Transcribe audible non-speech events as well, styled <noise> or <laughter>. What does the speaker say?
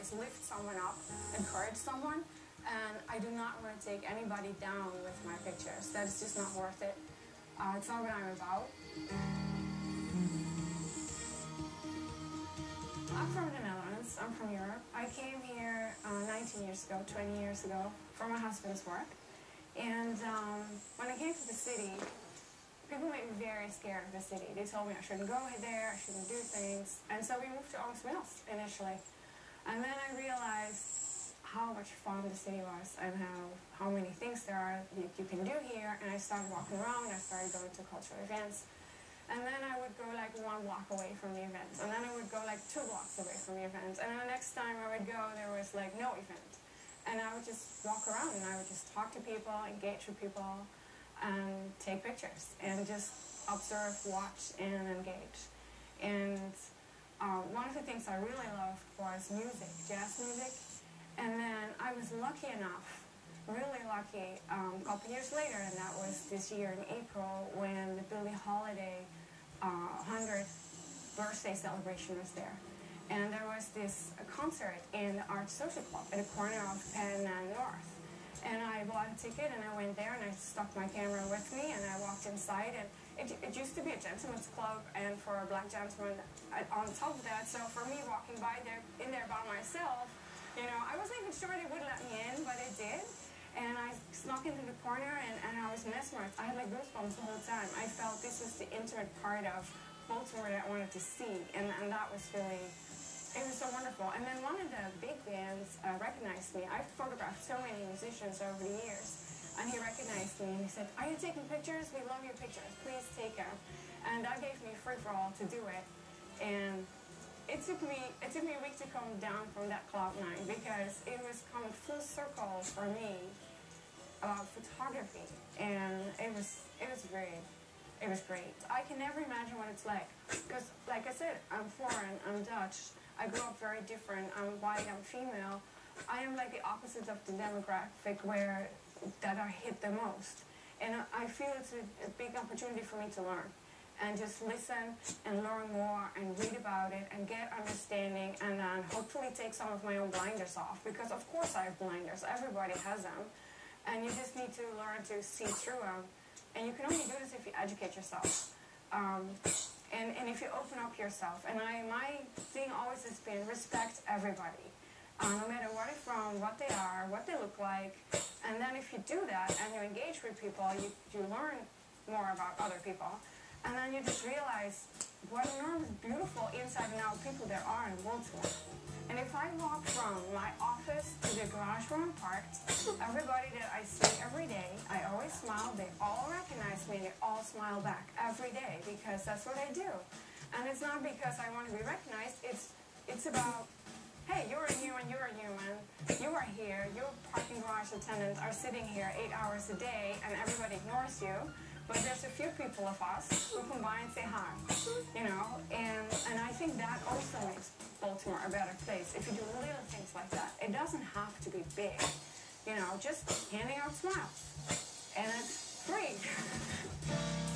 is lift someone up, encourage someone, and I do not want to take anybody down with my pictures. That is just not worth it. Uh, it's not what I'm about. I'm from the Netherlands. I'm from Europe. I came here uh, 19 years ago, 20 years ago, for my husband's work. And um, when I came to the city, people made me very scared of the city. They told me I shouldn't go there, I shouldn't do things. And so we moved to Owings Mills initially. And then I realized how much fun the city was and how, how many things there are that you can do here. And I started walking around, I started going to cultural events. And then I would go like one block away from the event. And then I would go like two blocks away from the event. And then the next time I would go, there was like no event. And I would just walk around and I would just talk to people, engage with people and take pictures and just observe, watch, and engage. And uh, one of the things I really loved was music, jazz music. And then I was lucky enough, really lucky, um, a couple years later, and that was this year in April when the Billie Holiday uh, 100th birthday celebration was there. And there was this a concert in the Arch Social Club in the corner of Penn and North. And I bought a ticket and I went there and I stuck my camera with me and I walked inside and it, it used to be a gentleman's club and for a black gentleman on top of that. So for me walking by there in there by myself, you know, I wasn't even sure they would let me in, but it did. And I snuck into the corner and, and I was mesmerized. I had like goosebumps the whole time. I felt this was the intimate part of Baltimore that I wanted to see. And, and that was really it was so wonderful. And then one of the big bands uh, recognized me. I've photographed so many musicians over the years. And he recognized me and he said, are you taking pictures? We love your pictures. Please take them. And that gave me free for all to do it. And it took me it took me a week to come down from that cloud nine because it was coming full circle for me about photography. And it was it was great. It was great. I can never imagine what it's like. Because, like I said, I'm foreign, I'm Dutch. I grew up very different. I'm white, I'm female. I am like the opposite of the demographic where that are hit the most. And I feel it's a, a big opportunity for me to learn and just listen and learn more and read about it and get understanding and then hopefully take some of my own blinders off because of course I have blinders. Everybody has them. And you just need to learn to see through them. And you can only do this if you educate yourself. Um, and, and if you open up yourself. And I, my thing always has been respect everybody. Uh, no matter where they're from, what they are, what they look like. And then if you do that and you engage with people, you, you learn more about other people. And then you just realize what enormous, beautiful inside and out people there are in Baltimore. And if I walk from my office to the garage where I'm parked, everybody that I see every day, I always smile. They all recognize me. They all smile back every day because that's what I do. And it's not because I want to be recognized. It's it's about, hey, you're a human. You're a human. You are here. Your parking garage attendants are sitting here eight hours a day, and everybody ignores you. But there's a few people of us who come by and say hi, you know, and, and I think that also makes Baltimore a better place. If you do little things like that, it doesn't have to be big, you know, just handing out smiles. And it's free. <laughs>